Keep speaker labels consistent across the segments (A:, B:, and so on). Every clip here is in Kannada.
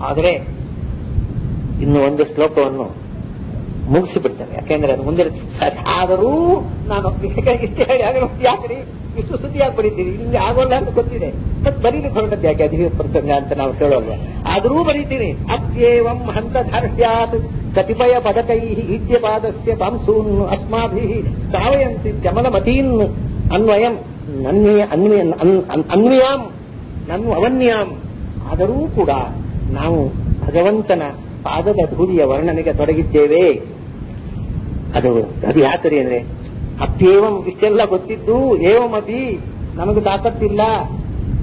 A: ಆದರೆ ಇನ್ನು ಒಂದು ಶ್ಲೋಕವನ್ನು ಮುಗಿಸಿಬಿಡ್ತಾರೆ ಯಾಕೆಂದ್ರೆ ಅದು ಮುಂದೆ ಆದರೂ ನಾನು ಇಷ್ಟೇ ಹೇಳಿ ಆಗಲ್ಲ ಯಾಕ್ರಿ? ಇಷ್ಟು ಸುದ್ದಿಯಾಗಿ ಬರೀತೀರಿ ಇಲ್ಲಿ ಆಗೋಲ್ಲ ಅಂತ ಗೊತ್ತಿದೆ. ಮತ್ತೆ ಬರೀಲಿಕ್ಕೆ ಹೊರಟದ್ದು ಯಾಕೆ? ಅಧಿಕ ಪ್ರಸಂಗ ಅಂತ ನಾವು ಹೇಳೋಲ್ಲ. ಆದರೂ ಬರೀತೀನಿ. ಅತ್ಯೇವಂ ಹಂತ ಧಾರ್ಷ್ಯಾತ್ ಕತಿಪಯ ಪದಕೈ ಈಜ್ಯಪಾದಸ್ಯ ಪಾಂಸೂನ್ ಅಸ್ಮಾಭಿ ಸಾವಯಂತಿ ಚಮಲಮತೀನ್ ಅನ್ವಯಂ ನನ್ವಯ ಅನ್ವಯ ಅನ್- ಅನ್- ಅನ್ವಯಾಂ ನನ್ನು ಅವನ್ಯಾಂ ಆದರೂ ಕೂಡ ನಾವು ಭಗವಂತನ ಪಾದದ ಧೂಳಿಯ ವರ್ಣನೆಗೆ ತೊಡಗಿದ್ದೇವೆ. ಅದು ಅದು ಯಾತರಿ ಅಂದ್ರೆ, ಅಪ್ಯೇವಂ ಇಷ್ಟೆಲ್ಲ ಗೊತ್ತಿದ್ದು ಏವಮತಿ ನಮಗೆ ತಾಕತ್ತಿಲ್ಲ.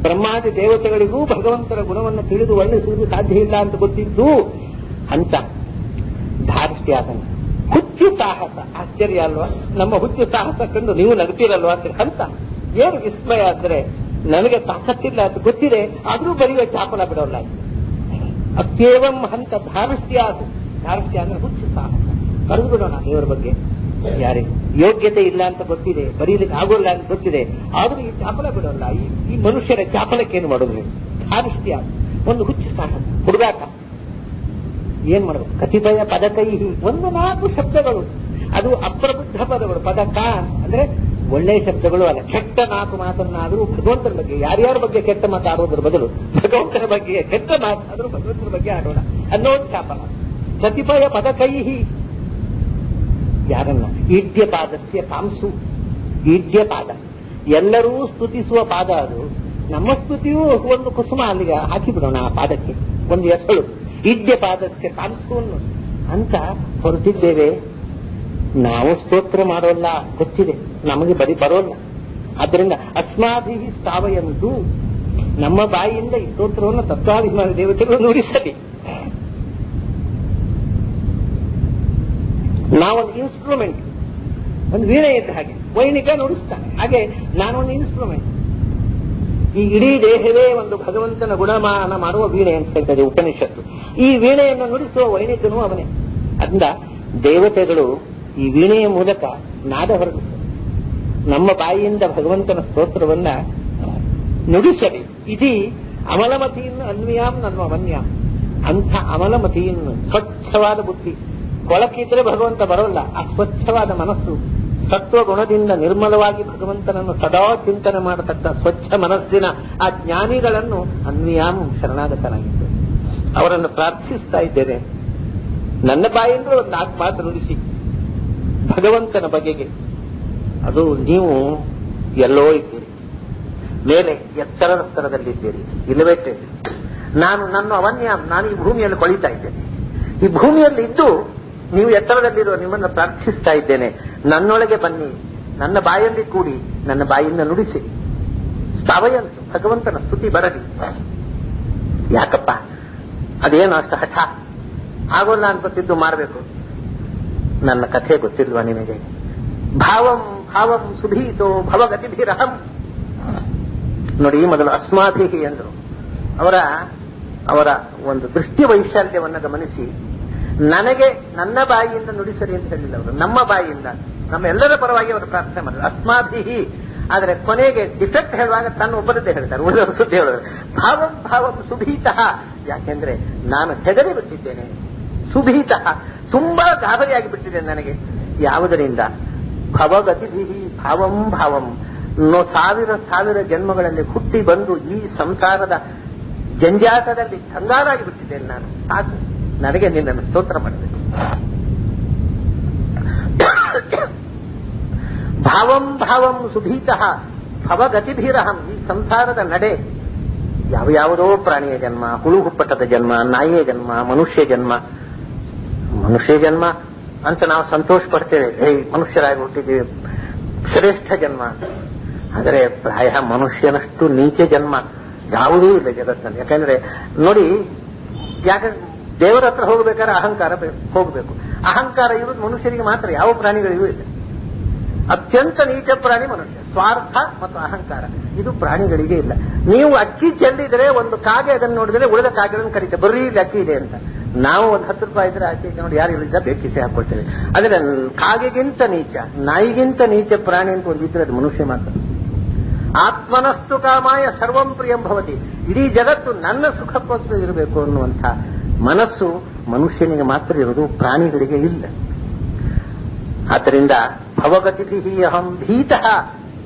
A: ಬ್ರಹ್ಮಾದಿ ದೇವತೆಗಳಿಗೂ ಭಗವಂತನ ಗುಣವನ್ನು ತಿಳಿದು ವರ್ಣಿಸುವುದು ಸಾಧ್ಯ ಇಲ್ಲ ಅಂತ ಗೊತ್ತಿದ್ದು, ಅಂತ ಧಾರಿಷ್ಟ್ಯಾಸನ. ಹುಚ್ಚು ಸಾಹಸ, ಆಶ್ಚರ್ಯ ಅಲ್ವಾ? ನಮ್ಮ ಹುಚ್ಚು ಸಾಹಸ ನೀವು ನಗ್ತೀರಲ್ವಾ ಅಂತ ಅಂತ. ಏನು ವಿಸ್ಮಯ ಅಂದ್ರೆ, ನನಗೆ ತಾಕತ್ತಿಲ್ಲ ಅಂತ ಗೊತ್ತಿದೆ, ಆದರೂ ಬರೆಯುವ ಚಾಪಲ ಬಿಡೋಲ್ಲ ಅತ್ಯೇವಂ ಹಂತ ಧಾರಸ್ಯ ಅದು. ಧಾರಸ್ಯ ಅಂದ್ರೆ ಹುಚ್ಚು ಸಾಹಸ ಕರೆದು ಬಿಡೋಣ ದೇವರ ಬಗ್ಗೆ. ಯಾರೇ? ಯೋಗ್ಯತೆ ಇಲ್ಲ ಅಂತ ಗೊತ್ತಿದೆ. ಬರೀಲಿಕ್ಕೆ ಆಗೋಲ್ಲ ಅಂತ ಗೊತ್ತಿದೆ. ಆದ್ರೂ ಈ ಚಾಪಲ ಬಿಡೋಲ್ಲ. ಈ ಮನುಷ್ಯರ ಚಾಪಲಕ್ಕೆ ಏನು ಮಾಡೋದು ಧಾರಸ್ಯ ಒಂದು ಹುಚ್ಚು ಸಾಹಸ ಹುಡುಗಾಟ. ಏನ್ ಮಾಡಬೇಕು ಕತಿಪಯ ಪದಕೈ ಒಂದು ನಾಲ್ಕು ಶಬ್ದಗಳು. ಅದು ಅಪ್ರಬುದ್ಧ ಪದಗಳು. ಪದಕ ಅಂದ್ರೆ ಒಳ್ಳೆಯ ಶಬ್ದಗಳು, ಅಲ್ಲ ಕೆಟ್ಟ ನಾಲ್ಕು ಮಾತನ್ನಾದರೂ ಭಗವಂತನ ಬಗ್ಗೆ, ಯಾರ್ಯಾರ ಬಗ್ಗೆ ಕೆಟ್ಟ ಮಾತಾಡೋದ್ರ ಬದಲು ಭಗವಂತನ ಬಗ್ಗೆ, ಕೆಟ್ಟ ಮಾತಾದರೂ ಭಗವಂತನ ಬಗ್ಗೆ ಆಡೋಣ. ಅನ್ನೋ ಸತಿಪಯ ಪದ ಕೈ ಯಾರನ್ನ? ಈಡ್ಯಪಾದಸ್ಯ ಪಾಂಸು ಈಡ್ಯಪಾದ. ಎಲ್ಲರೂ ಸ್ತುತಿಸುವ ಪಾದ ಅದು. ನಮ್ಮ ಸ್ತುತಿಯೂ ಒಂದು ಕುಸುಮ ಅಲ್ಲಿಗೆ ಹಾಕಿಬಿಡೋಣ ಆ ಪಾದಕ್ಕೆ. ಒಂದು ಹೆಸರು ಈಡ್ಯ ಪಾದಸ್ಯ ಪಾಂಸು ಅಂತ ಹೊರಟಿದ್ದೇವೆ. ನಾವು ಸ್ತೋತ್ರ ಮಾಡೋಲ್ಲ, ಗೊತ್ತಿದೆ. ನಮಗೆ ಬರಿ ಬರೋಲ್ಲ. ಆದ್ದರಿಂದ ಅಸ್ಮಾಭಿ ಸ್ಥಾವಯಂತು. ನಮ್ಮ ಬಾಯಿಯಿಂದ ಈ ಸ್ತೋತ್ರವನ್ನು ತತ್ವಾಭಿಮಾನ ದೇವತೆಗಳು ನುಡಿಸಲಿ. ನಾವೊಂದು ಇನ್ಸ್ಟ್ರೂಮೆಂಟ್ ಒಂದು ವೀಣೆ ಇದ್ದ ಹಾಗೆ. ವೈಣಿಕ ನುಡಿಸ್ತಾನೆ ಹಾಗೆ ನಾನೊಂದು ಇನ್ಸ್ಟ್ರೂಮೆಂಟ್ ಈ ಇಡೀ ದೇಹವೇ ಒಂದು ಭಗವಂತನ ಗುಣಮಾನ ಮಾಡುವ ವೀಣೆ ಅಂತ ಹೇಳ್ತದೆ ಉಪನಿಷತ್ತು. ಈ ವೀಣೆಯನ್ನು ನುಡಿಸುವ ವೈಣಿಕನು ಅವನೇ. ಅದರಿಂದ ದೇವತೆಗಳು ಈ ವೀಣೆಯ ಮೂಲಕ ನಾದ ಹೊರಡಿಸ ನಮ್ಮ ಬಾಯಿಯಿಂದ ಭಗವಂತನ ಸ್ತೋತ್ರವನ್ನ ನುಡಿಸಲಿ ಇದಿ ಅಮಲಮತಿಯನ್ನು ಅನ್ವಯಾಮ್ ನನ್ನ ಅಮನ್ಯಾಮ್ ಅಂಥ ಅಮಲಮತಿಯನ್ನು ಸ್ವಚ್ಛವಾದ ಬುದ್ಧಿ. ಕೊಳಕಿದ್ರೆ ಭಗವಂತ ಬರೋಲ್ಲ ಆ ಸ್ವಚ್ಛವಾದ ಮನಸ್ಸು. ಸತ್ವ ಗುಣದಿಂದ ನಿರ್ಮಲವಾಗಿ ಭಗವಂತನನ್ನು ಸದಾ ಚಿಂತನೆ ಮಾಡತಕ್ಕ ಸ್ವಚ್ಛ ಮನಸ್ಸಿನ ಆ ಜ್ಞಾನಿಗಳನ್ನು ಅನ್ವಯಾಮ್ ಶರಣಾಗತನಾಗಿದ್ದೇನೆ. ಅವರನ್ನು ಪ್ರಾರ್ಥಿಸ್ತಾ ಇದ್ದೇನೆ. ನನ್ನ ಬಾಯಿಂದ ಒಂದು ನಾಲ್ಕು ನುಡಿಸಿ. ಭಗವಂತನ ಬಗೆಗೆ. ಅದು ನೀವು ಎಲ್ಲೋ ಇದ್ದೀರಿ. ಮೇಲೆ ಎತ್ತರದ ಸ್ತರದಲ್ಲಿದ್ದೀರಿ ಇಲ್ಲವೇಟೆಡ್ ನಾನು ನನ್ನ ಅವನ್ಯ, ನಾನು ಈ ಭೂಮಿಯಲ್ಲಿ ಕೊಳಿತಾ ಇದ್ದೇನೆ. ಈ ಭೂಮಿಯಲ್ಲಿ ಇದ್ದು ನೀವು ಎತ್ತರದಲ್ಲಿರುವ ನಿಮ್ಮನ್ನು ಪ್ರಾರ್ಥಿಸ್ತಾ ಇದ್ದೇನೆ. ನನ್ನೊಳಗೆ ಬನ್ನಿ. ನನ್ನ ಬಾಯಲ್ಲಿ ಕೂಡಿ ನನ್ನ ಬಾಯಿಂದ ನುಡಿಸಿ. ಸ್ತವಯಂತು ಭಗವಂತನ ಸ್ತುತಿ ಬರಲಿ. ಯಾಕಪ್ಪ? ಅದೇನು ಅಷ್ಟ ಹಠ? ಆಗೋಲ್ಲ ಅನ್ಕೊತಿದ್ದು ಮಾಡಬೇಕು ನನ್ನ ಕಥೆ ಗೊತ್ತಿಲ್ವಾ ನಿಮಗೆ ಭಾವಂ ಭಾವಂ ಸುಭೀತೋ ಭವಗತಿಭಿರಹಂ. ನೋಡಿ ಮೊದಲು ಅಸ್ಮಾಭಿಹಿ ಎಂದರು ಅವರ ಅವರ ಒಂದು ದೃಷ್ಟಿ ವೈಶಾಲ್ಯವನ್ನು ಗಮನಿಸಿ. ನನಗೆ ನನ್ನ ಬಾಯಿಯಿಂದ ನುಡಿಸರಿ ಅಂತ ಹೇಳಿಲ್ಲ ಅವರು. ನಮ್ಮ ಬಾಯಿಯಿಂದ ನಮ್ಮ ಎಲ್ಲರ ಪರವಾಗಿ ಅವರು ಪ್ರಾರ್ಥನೆ ಮಾಡಿದ್ರು. ಅಸ್ಮಾಭಿಹಿ. ಆದರೆ ಕೊನೆಗೆ ಡಿಫೆಕ್ಟ್ ಹೇಳುವಾಗ ತನ್ನ ಒಬ್ಬರದ್ದೇ ಹೇಳ್ತಾರೆ. ಉಳಿದವರು ಸುದ್ದಿ ಹೇಳಿದ್ರು ಭಾವಂ ಭಾವಂ ಸುಭೀತಃ ಯಾಕೆಂದ್ರೆ ನಾನು ಹೆದರಿ ಬಿಟ್ಟಿದ್ದೇನೆ. ಸುಭೀತಃ. ತುಂಬಾ ಗಾಬರಿಯಾಗಿ ಬಿಟ್ಟಿದೆ ನನಗೆ. ಯಾವುದರಿಂದ? ಭವಗತಿಭಿ ಭಾವಂ ಭಾವಂ. ಸಾವಿರ ಸಾವಿರ ಜನ್ಮಗಳಲ್ಲಿ ಹುಟ್ಟಿ ಬಂದು ಈ ಸಂಸಾರದ ಜಂಜಾಟದಲ್ಲಿ ಕಂಗಾಲಾಗಿ ಬಿಟ್ಟಿದ್ದೇನೆ ನಾನು. ಸಾಕು. ನನಗೆ ನಿನ್ನನ್ನು ಸ್ತೋತ್ರ ಮಾಡಬೇಕು. ಭಾವಂ ಭಾವಂ ಸುಭೀತಃ ಭವಗತಿಭೀರಹಂ. ಈ ಸಂಸಾರದ ನಡೆ ಯಾವ ಯಾವುದೋ ಪ್ರಾಣಿಯ ಜನ್ಮ ಹುಳು ಹುಪ್ಪಟದ ಜನ್ಮ, ನಾಯಿಯ ಜನ್ಮ, ಮನುಷ್ಯ ಜನ್ಮ ಮನುಷ್ಯ ಜನ್ಮ ಅಂತ ನಾವು ಸಂತೋಷ ಪಡ್ತೇವೆ ಹೇ ಮನುಷ್ಯರಾಗಿ ಹುಟ್ಟಿದ್ದೀವಿ ಶ್ರೇಷ್ಠ ಜನ್ಮ. ಆದರೆ ಪ್ರಾಯ ಮನುಷ್ಯನಷ್ಟು ನೀಚ ಜನ್ಮ ಯಾವುದೂ ಇಲ್ಲ ಜಗತ್ತಿನಲ್ಲಿ ಯಾಕಂದ್ರೆ, ನೋಡಿ, ಯಾಕೆ ದೇವರ ಹತ್ರ ಹೋಗ್ಬೇಕಾದ್ರೆ ಅಹಂಕಾರ ಹೋಗಬೇಕು. ಅಹಂಕಾರ ಇರುವುದು ಮನುಷ್ಯರಿಗೆ ಮಾತ್ರ, ಯಾವ ಪ್ರಾಣಿಗಳಿಗೂ ಇಲ್ಲ. ಅತ್ಯಂತ ನೀಚ ಪ್ರಾಣಿ ಮನುಷ್ಯ. ಸ್ವಾರ್ಥ ಮತ್ತು ಅಹಂಕಾರ. ಇದು ಪ್ರಾಣಿಗಳಿಗೆ ಇಲ್ಲ. ನೀವು ಅಕ್ಕಿ ಚೆಲ್ಲಿದ್ರೆ, ಒಂದು ಕಾಗೆ ಅದನ್ನು ನೋಡಿದ್ರೆ ಉಳಿದ ಕಾಗೆಗಳನ್ನು ಕರೀತೆ ಬರೀ ಇಲ್ಲಿ ಅಕ್ಕಿ ಇದೆ ಅಂತ. ನಾವು ಒಂದು ಹತ್ತು ರೂಪಾಯಿ ಇದ್ರೆ ಆಚೆ ನೋಡಿ ಯಾರು ಇಲ್ಲಿದ್ದ ಬೇಕಿಸಿ ಹಾಕೊಳ್ತೇವೆ. ಆದರೆ ಕಾಗೆಗಿಂತ ನೀಚ, ನಾಯಿಗಿಂತ ನೀಚ ಪ್ರಾಣಿ ಅಂತ ಒಂದು ಇದ್ರೆ ಅದು ಮನುಷ್ಯ ಮಾತ್ರ. ಆತ್ಮನಸ್ತು ಕಾಮಾಯ ಸರ್ವಂ ಪ್ರಿಯಂ ಭವತಿ. ಇಡೀ ಜಗತ್ತು ನನ್ನ ಸುಖಕ್ಕೋಸ್ಕರ ಇರಬೇಕು ಅನ್ನುವಂಥ ಮನಸ್ಸು ಮನುಷ್ಯನಿಗೆ ಮಾತ್ರ ಇರೋದು ಪ್ರಾಣಿಗಳಿಗೆ ಇಲ್ಲ. ಆದ್ದರಿಂದ ಭವಗತಿ ಅಹಂ ಭೀತಃ.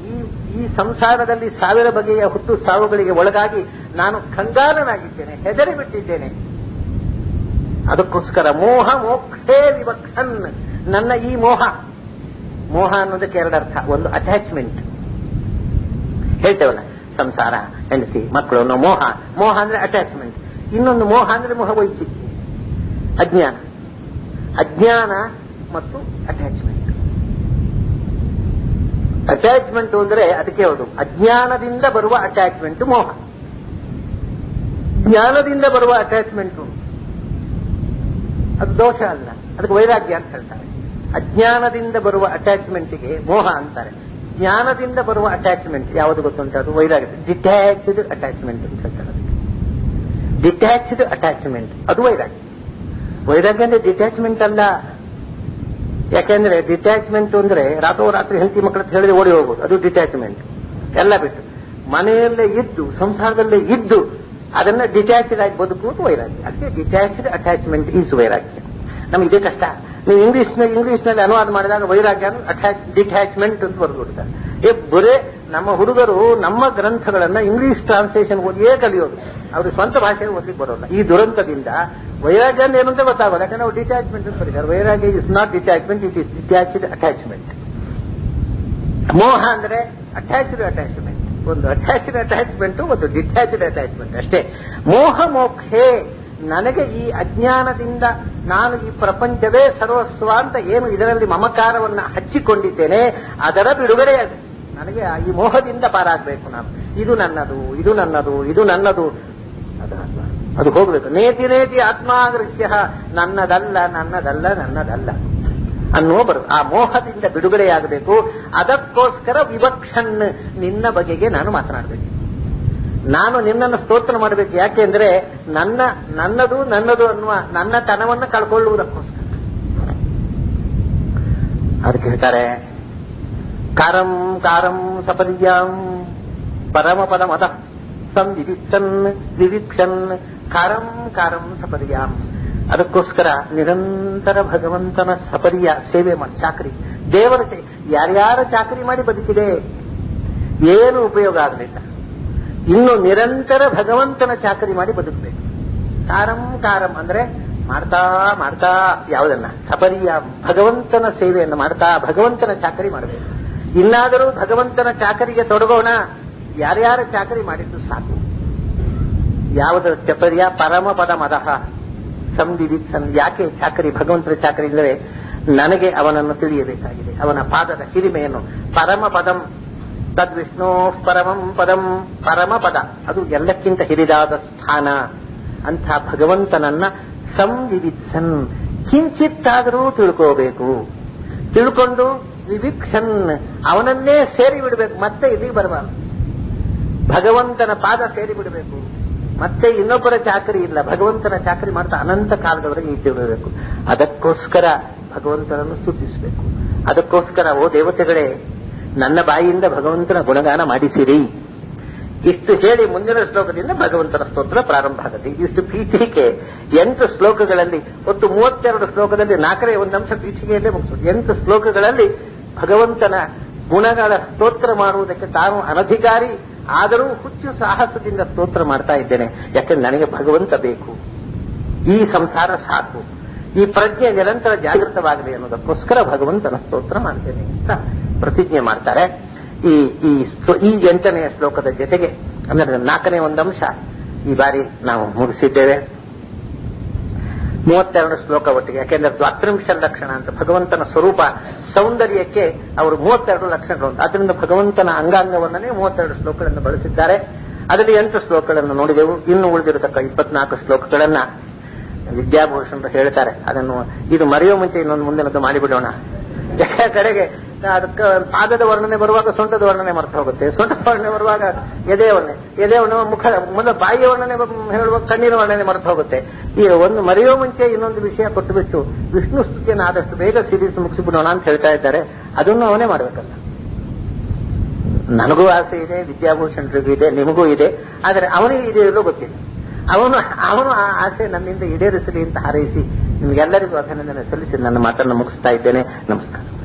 A: ಈ ಈ ಸಂಸಾರದಲ್ಲಿ ಸಾವಿರ ಬಗೆಯ ಹುಟ್ಟು ಸಾವುಗಳಿಗೆ ಒಳಗಾಗಿ ನಾನು ಕಂಗಾಲನಾಗಿದ್ದೇನೆ, ಹೆದರಿ ಬಿಟ್ಟಿದ್ದೇನೆ. ಅದಕ್ಕೋಸ್ಕರ ಮೋಹ ಮೋಕ್ಷೇ ವಿವಕ್ಷನ್. ನನ್ನ ಈ ಮೋಹ. ಮೋಹ ಅನ್ನೋದಕ್ಕೆ ಎರಡರ್ಥ. ಒಂದು ಅಟ್ಯಾಚ್ಮೆಂಟ್ ಹೇಳ್ತೇವಲ್ಲ, ಸಂಸಾರ, ಹೆಂಡತಿ, ಮಕ್ಕಳು ಅನ್ನೋ ಮೋಹ. ಮೋಹ ಅಂದ್ರೆ ಅಟ್ಯಾಚ್ಮೆಂಟ್ ಇನ್ನೊಂದು ಮೋಹ ಅಂದ್ರೆ ಮೋಹ ವೈಚಿತ್ಯ ಅಜ್ಞಾನ. ಅಜ್ಞಾನ ಮತ್ತು ಅಟ್ಯಾಚ್ಮೆಂಟ್ ಅಟ್ಯಾಚ್ಮೆಂಟ್ ಅಂದ್ರೆ ಅದಕ್ಕೆ ಯಾವುದು? ಅಜ್ಞಾನದಿಂದ ಬರುವ ಅಟ್ಯಾಚ್ಮೆಂಟ್ ಮೋಹ. ಜ್ಞಾನದಿಂದ ಬರುವ ಅಟ್ಯಾಚ್ಮೆಂಟ್ ಅದು ದೋಷ ಅಲ್ಲ. ಅದಕ್ಕೆ ವೈರಾಗ್ಯ ಅಂತ ಹೇಳ್ತಾರೆ. ಅಜ್ಞಾನದಿಂದ ಬರುವ ಅಟ್ಯಾಚ್ಮೆಂಟ್ಗೆ ಮೋಹ ಅಂತಾರೆ. ಜ್ಞಾನದಿಂದ ಬರುವ ಅಟ್ಯಾಚ್ಮೆಂಟ್ ಯಾವುದು ಗೊತ್ತುಂಟು? ಅದು ವೈರಾಗ್ಯ. ಡಿಟ್ಯಾಚ್ಡ್ ಅಟ್ಯಾಚ್ಮೆಂಟ್ ಅಂತ ಹೇಳ್ತಾರೆ ಡಿಟ್ಯಾಚ್ಡ್ ಅಟ್ಯಾಚ್ಮೆಂಟ್ ಅದು ವೈರಾಗ್ಯ. ವೈರಾಗ್ಯ ಅಂದ್ರೆ ಡಿಟ್ಯಾಚ್ಮೆಂಟ್ ಅಲ್ಲ. ಯಾಕೆಂದ್ರೆ ಡಿಟ್ಯಾಚ್ಮೆಂಟ್ ಅಂದ್ರೆ ರಾತ್ರೋರಾತ್ರಿ ಹೆಂಡತಿ ಮಕ್ಕಳ ಹೇಳಿದ್ರೆ ಓಡಿ ಹೋಗೋದು ಅದು ಡಿಟ್ಯಾಚ್ಮೆಂಟ್ ಎಲ್ಲ ಬಿಟ್ಟು. ಮನೆಯಲ್ಲೇ ಇದ್ದು, ಸಂಸಾರದಲ್ಲೇ ಇದ್ದು ಅದನ್ನ ಡಿಟ್ಯಾಚ್ಡ್ ಆಗಿ ಬದುಕುವುದು ವೈರಾಗ್ಯ. ಅದಕ್ಕೆ ಡಿಟ್ಯಾಚ್ಡ್ ಅಟ್ಯಾಚ್ಮೆಂಟ್ ಈಸ್ ವೈರಾಗ್ಯ. ನಮ್ಗೆ ಇದೇ ಕಷ್ಟ. ನೀವು ಇಂಗ್ಲಿಷ್ನಲ್ಲಿ ಅನುವಾದ ಮಾಡಿದಾಗ ವೈರಾಗ್ಯ ಅಟ್ಯಾಚ್ ಡಿಟ್ಯಾಚ್ಮೆಂಟ್ ಅಂತ ಬರೆದು ಏ, ಬರೇ, ನಮ್ಮ ಹುಡುಗರು ನಮ್ಮ ಗ್ರಂಥಗಳನ್ನ ಇಂಗ್ಲಿಷ್ ಟ್ರಾನ್ಸ್ಲೇಷನ್ ಓದಿಯೇ ಕಲಿಯೋದು. ಅವ್ರಿಗೆ ಸ್ವಂತ ಭಾಷೆ ಓದಲಿಕ್ಕೆ ಬರೋಲ್ಲ. ಈ ದುರಂತದಿಂದ ವೈರಾಗ್ಯ ಅಂದ್ರೆ ಏನಂತ ಗೊತ್ತಾಗೋಲ್ಲ. ಯಾಕಂದ್ರೆ ನಾವು ಡಿಟ್ಯಾಚ್ಮೆಂಟ್ ಅಂತ ಬರೀತಾರೆ. Vairagya is not detachment it is detached attachment ಮೋಹ ಅಂದ್ರೆ ಅಟ್ಯಾಚ್ಡ್ ಅಟ್ಯಾಚ್ಮೆಂಟ್ ಒಂದು ಅಟ್ಯಾಚ್ಡ್ ಅಟ್ಯಾಚ್ಮೆಂಟ್ ಒಂದು ಡಿಟ್ಯಾಚ್ಡ್ ಅಟ್ಯಾಚ್ಮೆಂಟ್ ಅಷ್ಟೇ. ಮೋಹ ಮೋಕ್ಷೆ, ನನಗೆ ಈ ಅಜ್ಞಾನದಿಂದ ನಾನು ಈ ಪ್ರಪಂಚವೇ ಸರ್ವಸ್ವ ಅಂತ ಏನು ಇದರಲ್ಲಿ ಮಮಕಾರವನ್ನು ಹಚ್ಚಿಕೊಂಡಿದ್ದೇನೆ, ಅದರ ಬಿಡುಗಡೆಯದು ನನಗೆ ಈ ಮೋಹದಿಂದ ಪಾರಾಗಬೇಕು ನಾನು. ಇದು ನನ್ನದು ಇದು ನನ್ನದು ಇದು ನನ್ನದು. ಅದು. ಅದು ಹೋಗಬೇಕು. ನೇತಿ ನೇತಿ ಆತ್ಮಾಗೃತ್ಯ ನನ್ನದಲ್ಲ ನನ್ನದಲ್ಲ ನನ್ನದಲ್ಲ. ಅನ್ನೋ ಬರು ಆ ಮೋಹದಿಂದ ಬಿಡುಗಡೆಯಾಗಬೇಕು. ಅದಕ್ಕೋಸ್ಕರ ವಿವಕ್ಷನ್ ನಿನ್ನ ಬಗೆಗೆ ನಾನು ಮಾತನಾಡಬೇಕು. ನಾನು ನಿನ್ನನ್ನು ಸ್ತೋತ್ರ ಮಾಡಬೇಕು. ಯಾಕೆಂದ್ರೆ ನನ್ನ, ನನ್ನದು ನನ್ನದು ಅನ್ನುವ ನನ್ನ ತನವನ್ನು ಕಳ್ಕೊಳ್ಳುವುದಕ್ಕೋಸ್ಕರ. ಅದಕ್ಕೆ ಹೇಳ್ತಾರೆ ಕಾರಂ ಕಾರಂ ಸಪರ್ಯಾಂ ಪರಮ ಪರಮದ ಸಂವಿವಿತ್ಸನ್ ವಿವಿಕ್ಷನ್, ಕಾರಂ ಕಾರಂ ಸಪರ್ಯಾಂ ಅದಕ್ಕೋಸ್ಕರ ನಿರಂತರ ಭಗವಂತನ ಸಪರಿಯ, ಸೇವೆ ಮಾಡಿ, ಚಾಕರಿ. ದೇವರ ಯಾರ್ಯಾರ ಚಾಕರಿ ಮಾಡಿ ಬದುಕಿದೆ, ಏನು ಉಪಯೋಗ ಆಗಲಿಲ್ಲ. ಇನ್ನು ನಿರಂತರ ಭಗವಂತನ ಚಾಕರಿ ಮಾಡಿ ಬದುಕಬೇಕು. ಕಾರಂ ಕಾರಂ ಅಂದ್ರೆ ಮಾಡ್ತಾ ಮಾಡ್ತಾ ಯಾವುದನ್ನ ಸಪರಿಯ, ಭಗವಂತನ ಸೇವೆಯನ್ನು ಮಾಡ್ತಾ, ಭಗವಂತನ ಚಾಕರಿ ಮಾಡಬೇಕು. ಇನ್ನಾದರೂ ಭಗವಂತನ ಚಾಕರಿಗೆ ತೊಡಗೋಣ. ಯಾರ್ಯಾರ ಚಾಕರಿ ಮಾಡಿದ್ದು ಸಾಕು. ಯಾವುದರ ಚಪರ್ಯ ಪರಮ ಪದ ಮದಹ ಸಂದಿದಿತ್ಸನ್ ಯಾಕೆ ಚಾಕರಿ ಭಗವಂತರ ಚಾಕರಿ ಇಲ್ಲವೇ? ನನಗೆ ಅವನನ್ನು ತಿಳಿಯಬೇಕಾಗಿದೆ. ಅವನ ಪಾದದ ಹಿರಿಮೆಯನ್ನು ಪರಮ ಪದಂ. ತದ್ವಿಷ್ಣೋ ಪರಮಂ ಪದಂ. ಪರಮ ಪದ. ಅದು ಎಲ್ಲಕ್ಕಿಂತ ಹಿರಿದಾದ ಸ್ಥಾನ. ಅಂಥ ಭಗವಂತನನ್ನ ಸಂವಿವಿತ್ಸನ್ ಕಿಂಚಿತ್ತಾದರೂ ತಿಳ್ಕೋಬೇಕು. ತಿಳ್ಕೊಂಡು ವಿವಿಕ್ಷನ್. ಅವನನ್ನೇ ಸೇರಿ ಬಿಡಬೇಕು ಮತ್ತೆ ಇಲ್ಲಿಗೆ ಬರಬಾರದು? ಭಗವಂತನ ಪಾದ ಸೇರಿ ಬಿಡಬೇಕು ಮತ್ತೆ ಇನ್ನೊಬ್ಬರ ಚಾಕರಿ ಇಲ್ಲ. ಭಗವಂತನ ಚಾಕರಿ ಮಾಡ್ತಾ ಅನಂತ ಕಾಲದವರೆಗೆ ಇದ್ದಿರಬೇಕು ಅದಕ್ಕೋಸ್ಕರ ಭಗವಂತನನ್ನು ಸ್ತುತಿಸಬೇಕು. ಅದಕ್ಕೋಸ್ಕರ, ಓ ದೇವತೆಗಳೇ, ನನ್ನ ಬಾಯಿಯಿಂದ ಭಗವಂತನ ಗುಣಗಾನ ಮಾಡಿಸಿರಿ. ಇಷ್ಟು ಹೇಳಿ ಮುಂದಿನ ಶ್ಲೋಕದಿಂದ ಭಗವಂತನ ಸ್ತೋತ್ರ ಪ್ರಾರಂಭ ಆಗುತ್ತೆ. ಇಷ್ಟು ಪೀಠಿಕೆ, ಎಂಟು ಶ್ಲೋಕಗಳಲ್ಲಿ, ಒಟ್ಟು ಮೂವತ್ತೆರಡು ಶ್ಲೋಕದಲ್ಲಿ ನಾಲ್ಕನೇ ಒಂದು ಅಂಶ ಪೀಠಿಕೆಯಲ್ಲೇ ಮುಗಿಸೋದು. ಎಂಟು ಶ್ಲೋಕಗಳಲ್ಲಿ ಭಗವಂತನ ಗುಣಗಳ ಸ್ತೋತ್ರ ಮಾಡುವುದಕ್ಕೆ ತಾನು ಅನಧಿಕಾರಿ. ಆದರೂ ಹುಚ್ಚು ಸಾಹಸದಿಂದ ಸ್ತೋತ್ರ ಮಾಡ್ತಾ ಇದ್ದೇನೆ. ಯಾಕಂದ್ರೆ ನನಗೆ ಭಗವಂತ ಬೇಕು. ಈ ಸಂಸಾರ ಸಾಕು. ಈ ಪ್ರಜ್ಞೆ ನಿರಂತರ ಜಾಗೃತವಾಗಲಿ ಅನ್ನೋದಕ್ಕೋಸ್ಕರ ಭಗವಂತನ ಸ್ತೋತ್ರ ಮಾಡ್ತೇನೆ ಅಂತ ಪ್ರತಿಜ್ಞೆ ಮಾಡ್ತಾರೆ. ಈ ಈ ಈ ಎಂಟನೆಯ ಶ್ಲೋಕದ ಜೊತೆಗೆ, ಅಂದ್ರೆ ನಾಲ್ಕನೇ ಒಂದು ಅಂಶ ಈ ಬಾರಿ ನಾವು ಮುಗಿಸಿದ್ದೇವೆ. ಮೂವತ್ತೆರಡು ಶ್ಲೋಕ ಒಟ್ಟಿಗೆ. ಯಾಕೆಂದ್ರೆ ದ್ವಾತ್ರಿಂಶ ಲಕ್ಷಣ ಅಂತ ಭಗವಂತನ ಸ್ವರೂಪ ಸೌಂದರ್ಯಕ್ಕೆ ಅವರು ಮೂವತ್ತೆರಡು ಲಕ್ಷಣಗಳು ಅದರಿಂದ ಭಗವಂತನ ಅಂಗಾಂಗವನ್ನೇ ಮೂವತ್ತೆರಡು ಶ್ಲೋಕಗಳನ್ನು ಬಳಸಿದ್ದಾರೆ. ಅದರಲ್ಲಿ ಎಂಟು ಶ್ಲೋಕಗಳನ್ನು ನೋಡಿದೆವು. ಇನ್ನು ಉಳಿದಿರತಕ್ಕ ಇಪ್ಪತ್ನಾಲ್ಕು ಶ್ಲೋಕಗಳನ್ನ ವಿದ್ಯಾಭೂಷಣರು ಹೇಳ್ತಾರೆ ಅದನ್ನು ಇದು ಮರೆಯೋ ಮುಂಚೆ ಇನ್ನೊಂದು ಮುಂದಿನದ್ದು ಮಾಡಿಬಿಡೋಣ. ಕಡೆಗೆ ಅದಕ್ಕೆ ಪಾದದ ವರ್ಣನೆ ಬರುವಾಗ ಸೊಂಟದ ವರ್ಣನೆ ಮರ್ತು ಹೋಗುತ್ತೆ. ಸೊಂಟದ ವರ್ಣನೆ ಬರುವಾಗ ಎದೆ ವರ್ಣನೆ. ಎದೆ ವರ್ಣನೆ ಮುಖ ಮೊದಲ ಬಾಯಿಯ ವರ್ಣನೆ ಹೇಳುವಾಗ ಕಣ್ಣೀರ ವರ್ಣನೆ ಮರ್ತು ಹೋಗುತ್ತೆ. ಈಗ ಒಂದು ಮರೆಯೋ ಮುಂಚೆ ಇನ್ನೊಂದು ವಿಷಯ ಕೊಟ್ಟುಬಿಟ್ಟು ವಿಷ್ಣು ಸ್ತುತಿಯನ್ನು ಆದಷ್ಟು ಬೇಗ ಸೀರೀಸ್ ಮುಗಿಸಿಬಿಡೋಣ ಅಂತ ಹೇಳ್ತಾ ಇದ್ದಾರೆ. ಅದನ್ನು ಅವನೇ ಮಾಡಬೇಕಲ್ಲ. ನನಗೂ ಆಸೆ ಇದೆ ವಿದ್ಯಾಭೂಷಣರಿಗೂ ಇದೆ, ನಿಮಗೂ ಇದೆ. ಆದರೆ ಅವನಿಗೆ ಇದೆಯಲ್ಲೋ ಗೊತ್ತಿಲ್ಲ. ಅವನು ಅವನು ಆ ಆಸೆ ನನ್ನಿಂದ ಈಡೇರಿಸಲಿ ಅಂತ ಹಾರೈಸಿ ನಿಮಗೆಲ್ಲರಿಗೂ ಅಭಿನಂದನೆ ಸಲ್ಲಿಸಿ. ನನ್ನ ಮಾತನ್ನು ಮುಗಿಸ್ತಾ ಇದ್ದೇನೆ. ನಮಸ್ಕಾರ.